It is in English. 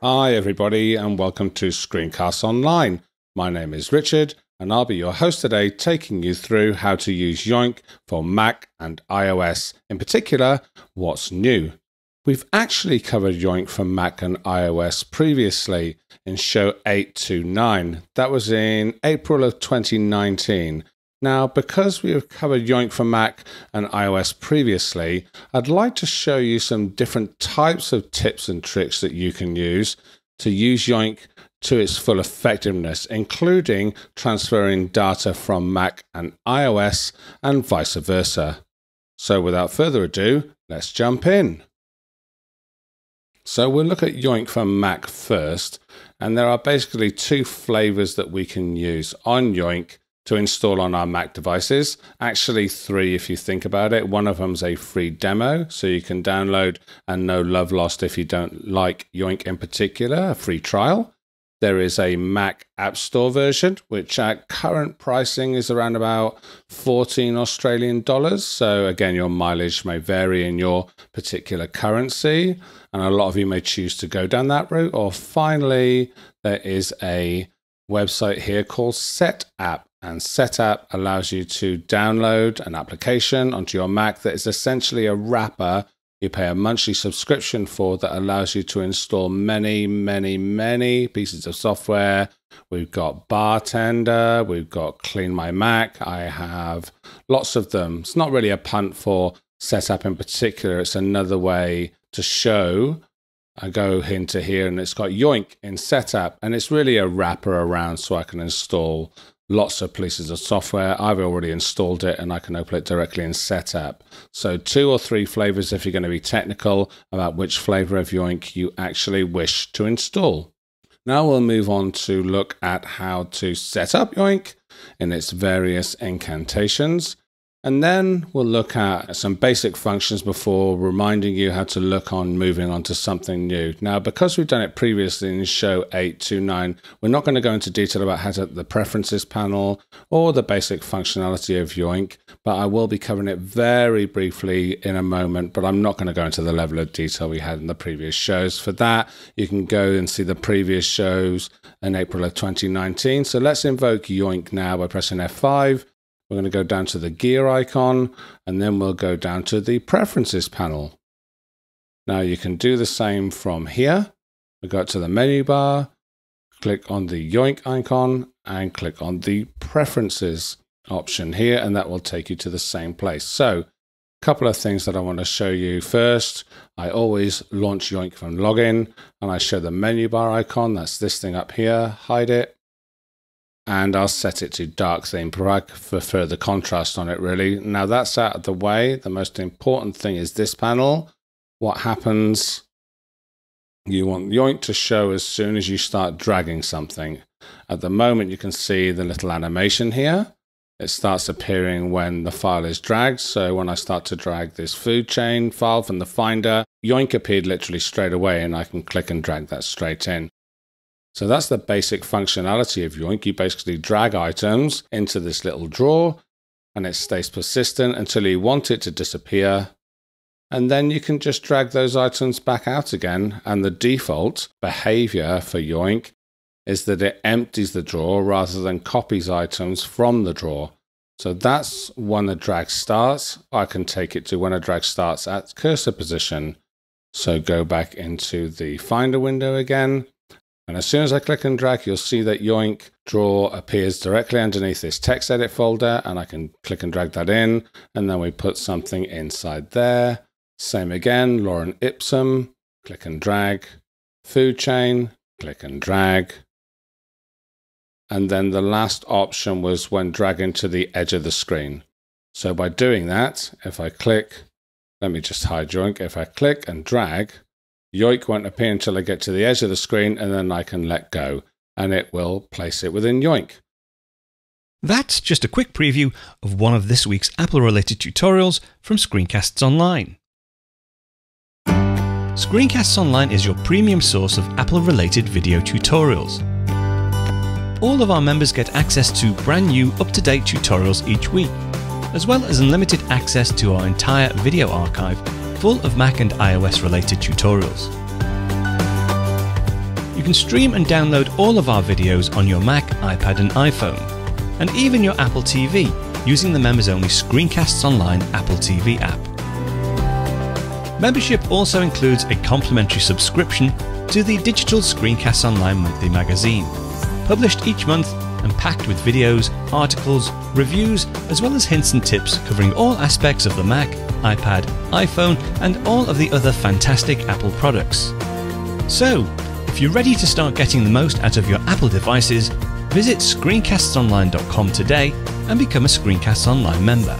Hi, everybody, and welcome to Screencasts Online. My name is Richard, and I'll be your host today, taking you through how to use Yoink for Mac and iOS. In particular, what's new. We've actually covered Yoink for Mac and iOS previously in show 829. That was in April of 2019. Now, because we have covered Yoink for Mac and iOS previously, I'd like to show you some different types of tips and tricks that you can use to use Yoink to its full effectiveness, including transferring data from Mac and iOS and vice versa. So, without further ado, let's jump in. So, we'll look at Yoink for Mac first, and there are basically two flavors that we can use on Yoink to install on our Mac devices. Actually, three if you think about it. One of them's a free demo, so you can download and no love lost if you don't like Yoink in particular, a free trial. There is a Mac App Store version, which at current pricing is around about 14 Australian dollars. So, again, your mileage may vary in your particular currency, and a lot of you may choose to go down that route. Or finally, there is a website here called SetApp, and SetApp allows you to download an application onto your Mac that is essentially a wrapper you pay a monthly subscription for that allows you to install many, many, many pieces of software. We've got Bartender, we've got Clean My Mac. I have lots of them. It's not really a punt for SetApp in particular, it's another way to show. I go into here and it's got Yoink in SetApp and it's really a wrapper around so I can install lots of pieces of software. I've already installed it and I can open it directly in SetApp. So two or three flavors if you're going to be technical about which flavor of Yoink you actually wish to install. Now we'll move on to look at how to set up Yoink in its various incantations. And then we'll look at some basic functions before reminding you how to look on moving on to something new. Now, because we've done it previously in show 829, we're not going to go into detail about how to the preferences panel or the basic functionality of Yoink, but I will be covering it very briefly in a moment, but I'm not going to go into the level of detail we had in the previous shows. For that, you can go and see the previous shows in April of 2019. So let's invoke Yoink now by pressing F5 we're going to go down to the gear icon and then we'll go down to the preferences panel. Now you can do the same from here. We go to the menu bar, click on the Yoink icon and click on the preferences option here and that will take you to the same place. So a couple of things that I want to show you first. I always launch Yoink from login and I show the menu bar icon. That's this thing up here, hide it and I'll set it to dark theme for further contrast on it really. Now that's out of the way. The most important thing is this panel. What happens, you want Yoink to show as soon as you start dragging something. At the moment you can see the little animation here. It starts appearing when the file is dragged. So when I start to drag this food chain file from the Finder, Yoink appeared literally straight away and I can click and drag that straight in. So that's the basic functionality of Yoink. You basically drag items into this little drawer and it stays persistent until you want it to disappear. And then you can just drag those items back out again. And the default behavior for Yoink is that it empties the drawer rather than copies items from the drawer. So that's when the drag starts. I can take it to when a drag starts at cursor position. So go back into the Finder window again and as soon as I click and drag, you'll see that Yoink Draw appears directly underneath this text edit folder, and I can click and drag that in, and then we put something inside there. Same again, Lorem Ipsum, click and drag, food chain, click and drag. And then the last option was when dragging to the edge of the screen. So by doing that, if I click, let me just hide Yoink, if I click and drag, Yoink won't appear until I get to the edge of the screen and then I can let go and it will place it within Yoink. That's just a quick preview of one of this week's Apple related tutorials from Screencasts Online. Screencasts Online is your premium source of Apple related video tutorials. All of our members get access to brand new up to date tutorials each week, as well as unlimited access to our entire video archive full of Mac and iOS related tutorials. you can stream and download all of our videos on your Mac, iPad, and iPhone, and even your Apple TV using the members only Screencasts Online Apple TV app. Membership also includes a complimentary subscription to the digital Screencasts Online monthly magazine, published each month and packed with videos, articles, reviews, as well as hints and tips covering all aspects of the Mac, iPad, iPhone, and all of the other fantastic Apple products. So, if you're ready to start getting the most out of your Apple devices, visit screencastsonline.com today and become a Screencasts Online member.